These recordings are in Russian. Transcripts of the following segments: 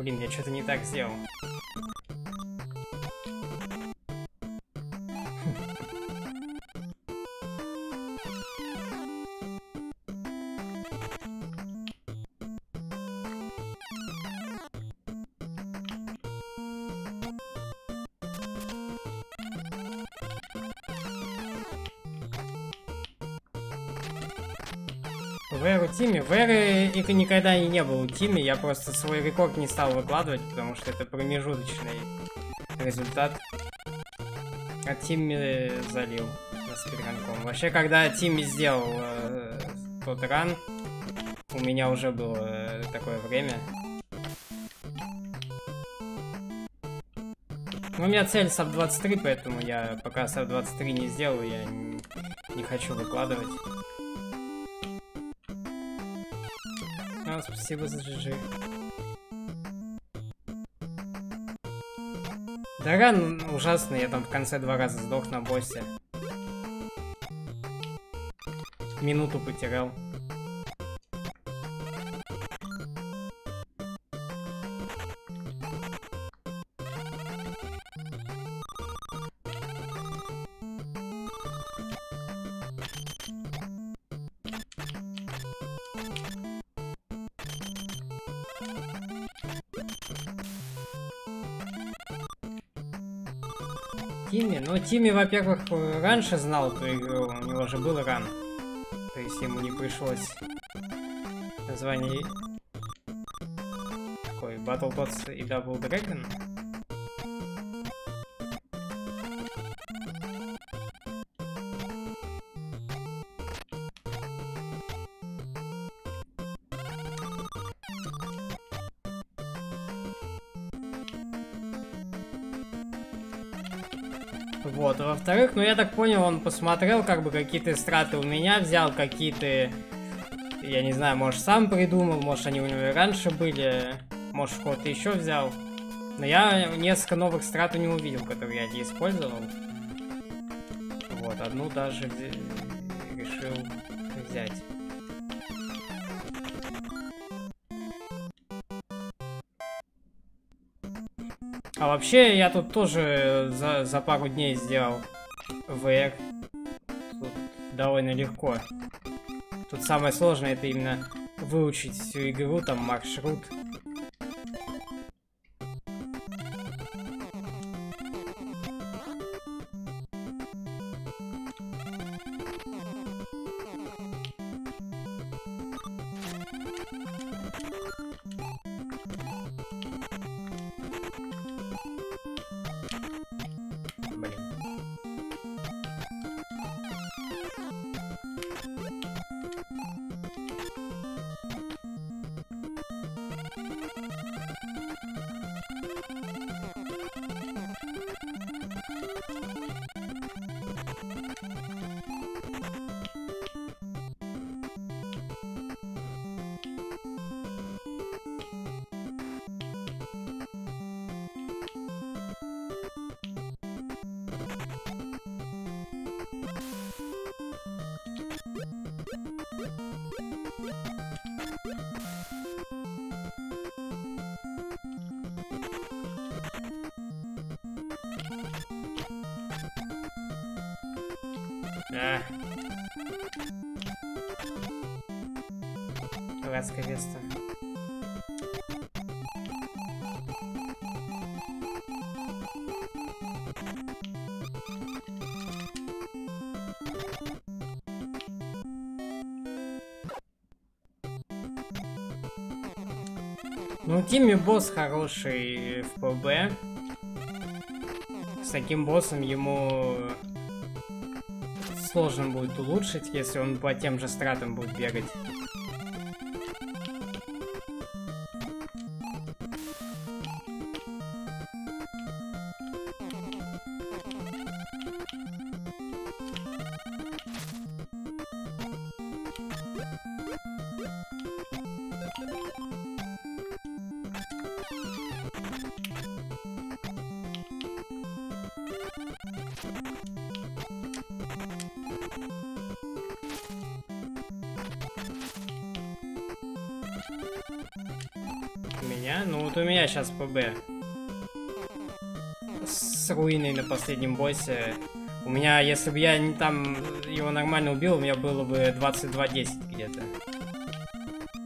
Блин, я что-то не так сделал. В Эру Тиме. В Эре и никогда и не в Тиме. Я просто свой рекорд не стал выкладывать, потому что это промежуточный результат. А Тимми залил с перегонком. Вообще, когда Тимми сделал э, тот ран, у меня уже было э, такое время. Ну, у меня цель САП 23, поэтому я пока САП 23 не сделаю, я не, не хочу выкладывать. А, спасибо за GG. Да ран ужасный, я там в конце два раза сдох на боссе. Минуту потерял. Тимми? Во-первых, раньше знал эту игру, у него же был ран. То есть ему не пришлось название такой Battletoads и Double Dragon. Вот, во-вторых, ну я так понял, он посмотрел, как бы какие-то страты у меня взял, какие-то, я не знаю, может сам придумал, может они у него раньше были, может кого-то еще взял. Но я несколько новых страт не увидел, которые я не использовал. Вот, одну даже решил взять. Вообще, я тут тоже за, за пару дней сделал VR. Тут довольно легко. Тут самое сложное это именно выучить всю игру, там маршрут. А. Дурацкое место. Ну, Тимми босс хороший в ПБ. С таким боссом ему сложно будет улучшить, если он по тем же стратам будет бегать. Меня? Ну вот у меня сейчас ПБ. С руиной на последнем боссе. У меня, если бы я не там его нормально убил, у меня было бы 22-10 где-то.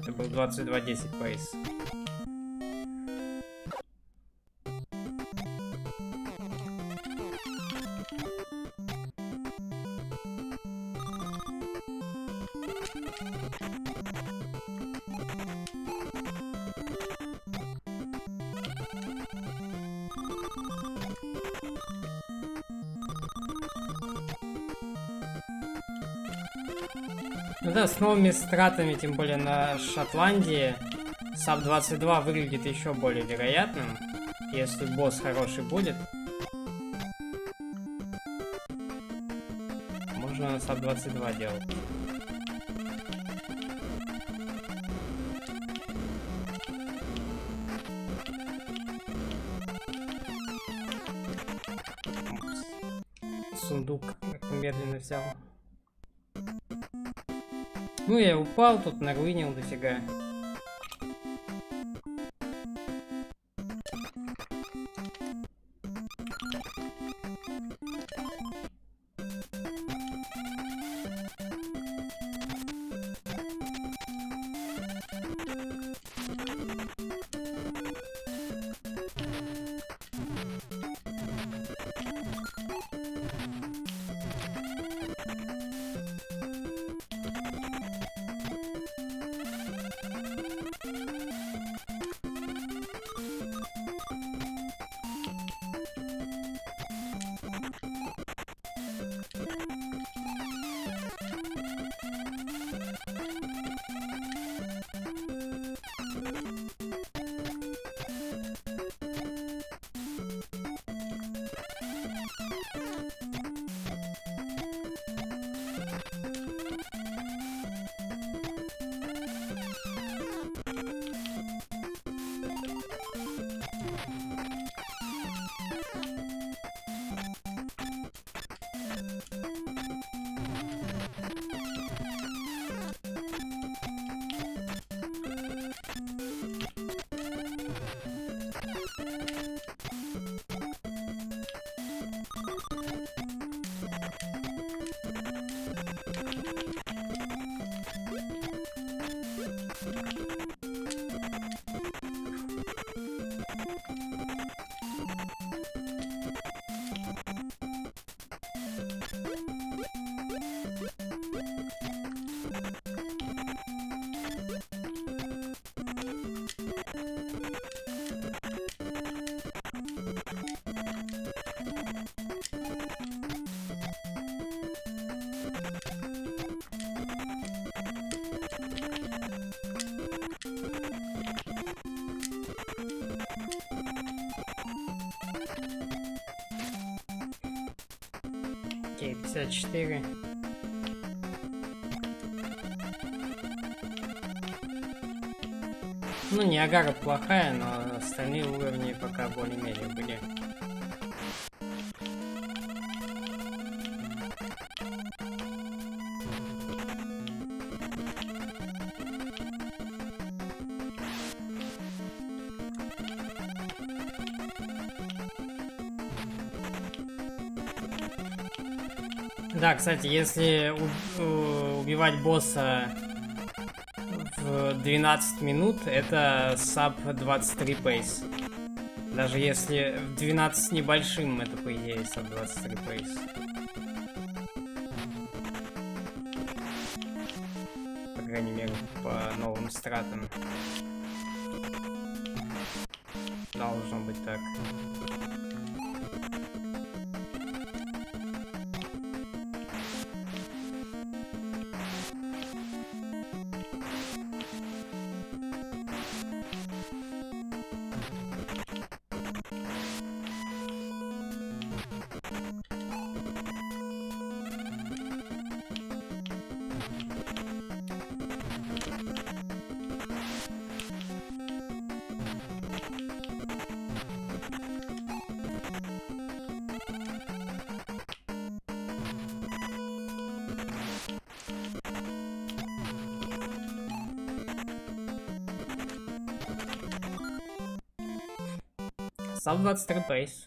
Это был 22-10 пейс. Ну да, с новыми стратами, тем более на Шотландии, sub 22 выглядит еще более вероятным, если босс хороший будет. Можно на sub 22 делать. Ну, я упал, тут наруинил дофига. 54. Ну, не Агара плохая, но остальные уровни пока более-менее были. Кстати, если убивать босса в 12 минут, это саб 23 пейс. Даже если в 12 небольшим, это по идее саб 23 пейс. По крайней мере, по новым стратам. Должно быть так. Саб 23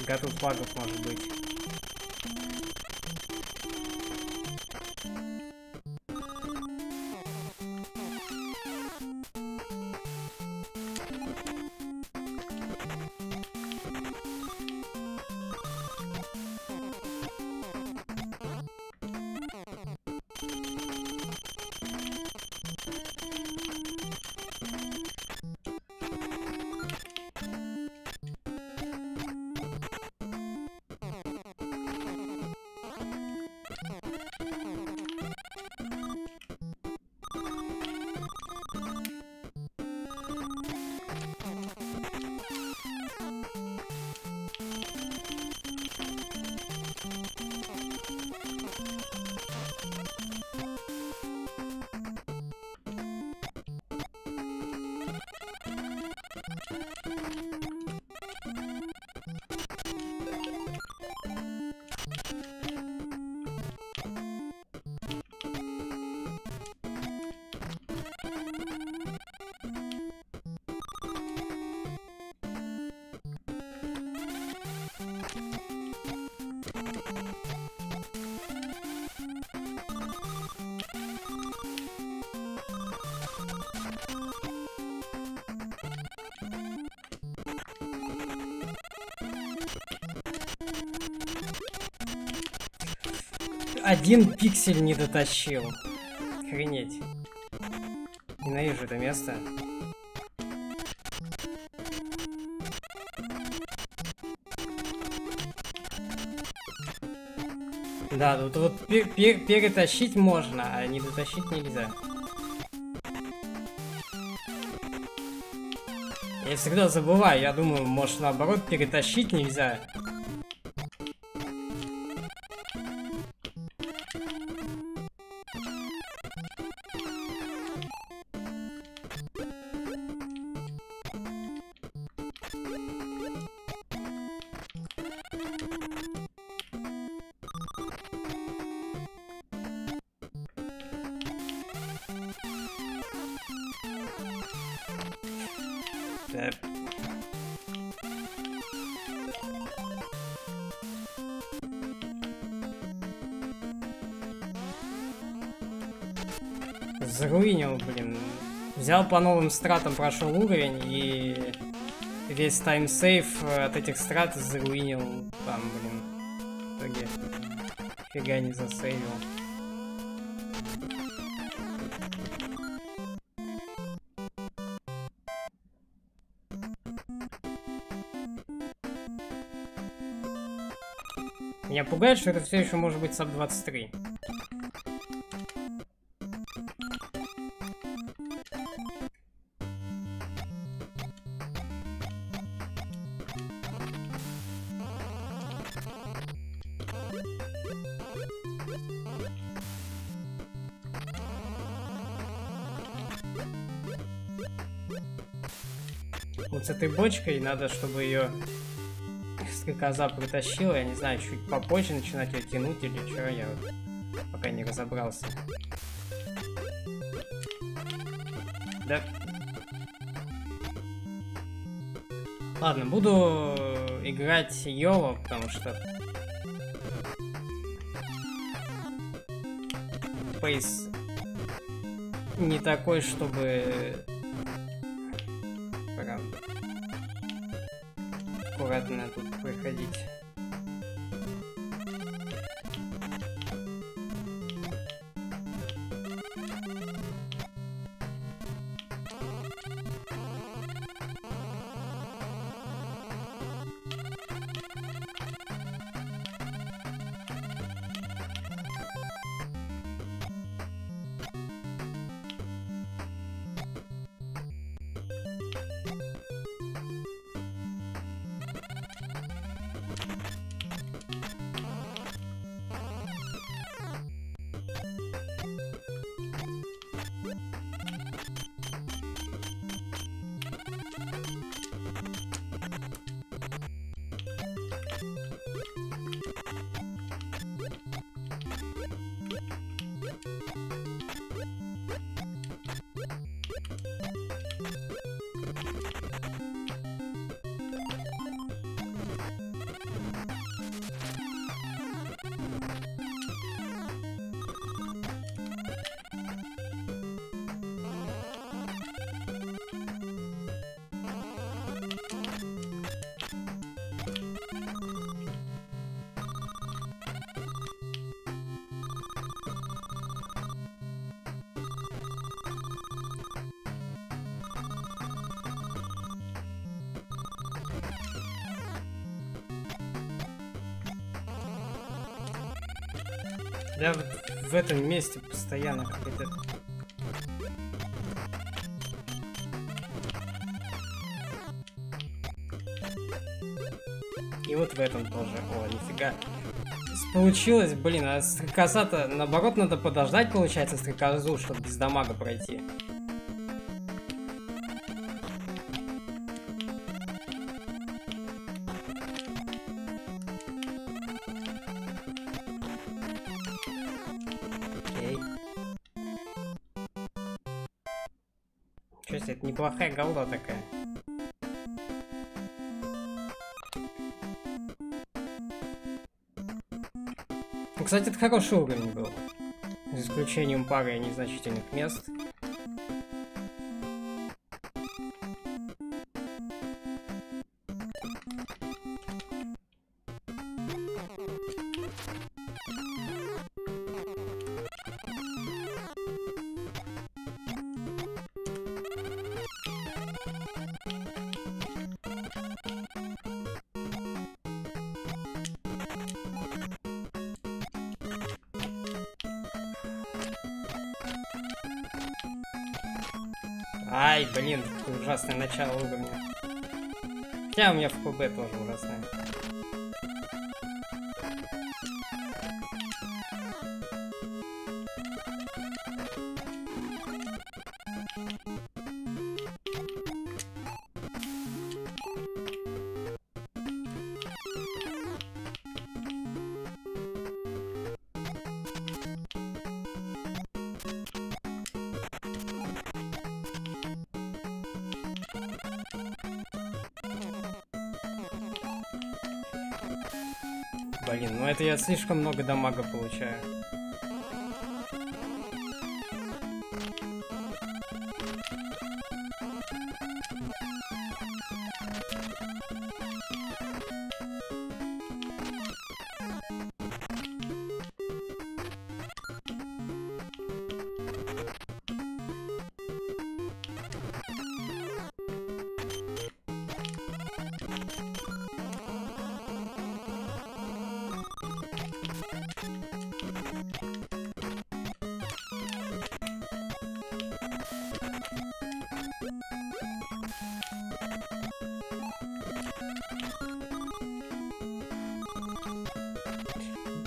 Фига тут флагов может быть. Thank you. Один пиксель не дотащил. Охренеть. Ненавижу это место. Да, тут вот пер пер перетащить можно, а не дотащить нельзя. Я всегда забываю, я думаю, может наоборот перетащить нельзя. Да. Заруинил, блин. Взял по новым стратам, прошел уровень и весь таймсейв от этих страт заруинил там, блин. В итоге фига не засейвил. Меня пугает, что это все еще может быть sub 23. Вот с этой бочкой надо, чтобы ее коза притащила, я не знаю, чуть попозже начинать ее тянуть или что, я пока не разобрался. Да. Ладно, буду играть Йоло, потому что... Пейс не такой, чтобы тут проходить. Вот в этом месте постоянно какой-то... И вот в этом тоже. О, нифига. Получилось, блин, а стрекоза-то наоборот надо подождать, получается, стрекозу, чтобы без дамага пройти. Это неплохая голда такая. Кстати, это хороший уровень был. За исключением пары незначительных мест. Ай, блин, ужасное начало уровня. Хотя у меня в ПБ тоже ужасное. Блин, ну это я слишком много дамага получаю.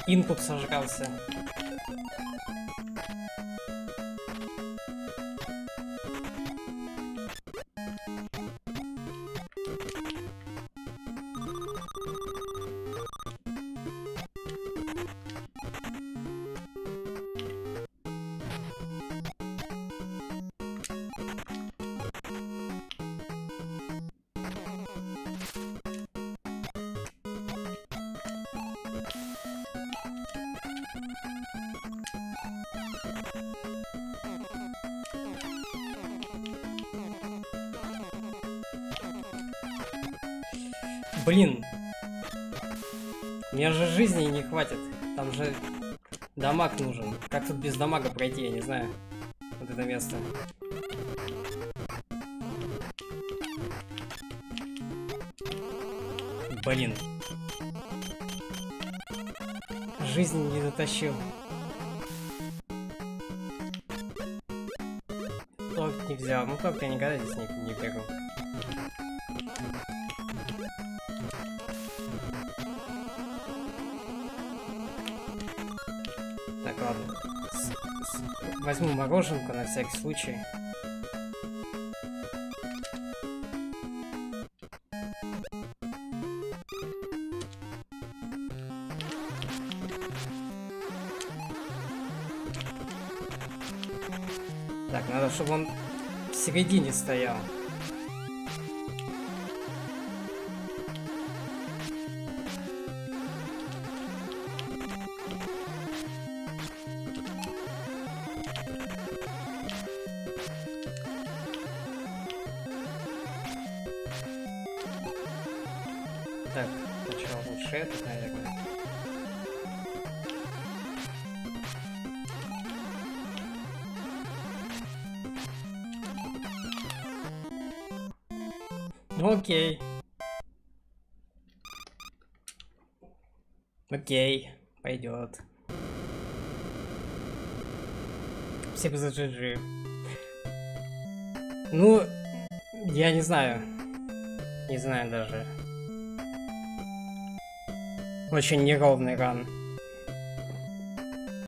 Инпут сожрался. Блин. Мне же жизни не хватит. Там же дамаг нужен. Как тут без дамага пройти, я не знаю. Вот это место. Блин. Жизнь не дотащил. Торт не взял. Ну торт я никогда здесь не, не бегал. Возьму мороженку на всякий случай. Так, надо, чтобы он в середине стоял. Так, сначала лучше этот, наверное. Окей. Окей, пойдет. Спасибо за GG. Ну, я не знаю. Не знаю даже. Очень неровный ран.